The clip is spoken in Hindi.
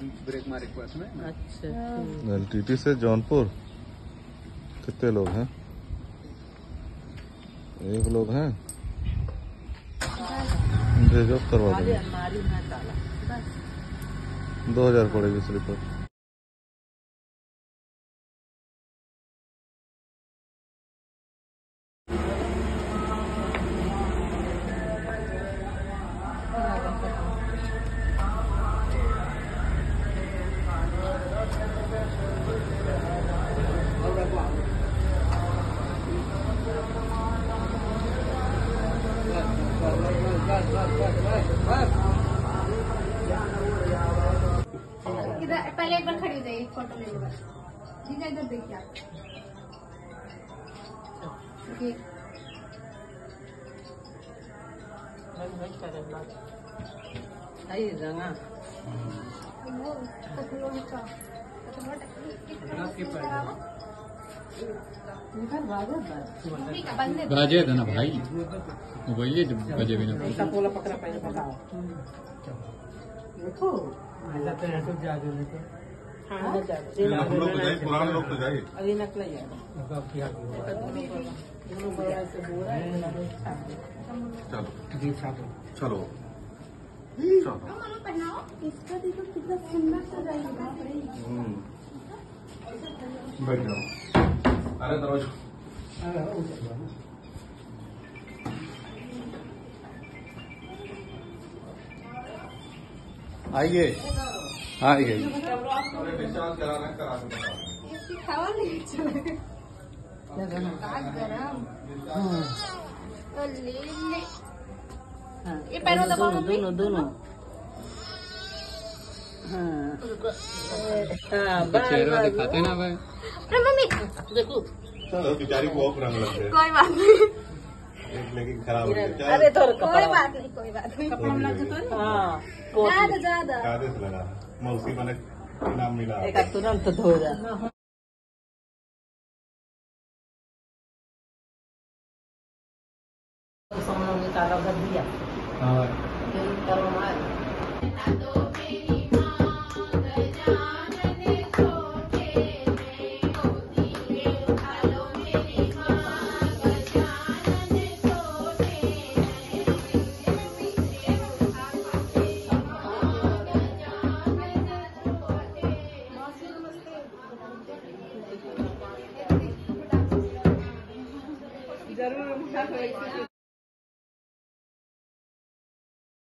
हमारे पास में। अच्छा एलटीटी से जौनपुर? कितने लोग हैं? एक लोग हैं? भेजो करवा दो हज़ार पड़ेगी स्लीपर। इधर पहले एक बार खड़ी हो जाइए फ़ोटो ले लो बस ठीक है इधर देखिए आप आई रंगा वो का बस मम्मी का बंद है बाजे ना भाई। मोबाइल बजे बिना देखो। हाँ ले जाओ। हम लोग तो जाए पुराने लोग तो जाए अभी नकल है चलो। चलो। चलो। इसका देखो कितना सुंदर सजाई हम्म। बैठ जाओ। अरे दरवाज़ा आइए आइए अरे डिस्चार्ज करा रहे हैं, करा के बता दें। ये खावा नहीं चलेगा गरम हाँ तो ले ले हाँ ये पैरों दबाओ दोनों मम्मी। दोनों दोनों चेहरा दिखाते ना भाई? अरे मम्मी। देखो। चलो बेचारी को रंग लग कोई बात नहीं। लेकिन खराब हो गया। अरे थोड़ा कोई बात नहीं कोई बात नहीं। हाँ ज़्यादा ज़्यादा। कायदे से लगा मौसी मैंने इनाम मिला। एक तुरंत धो जा। निकाला कर दिया। जरूर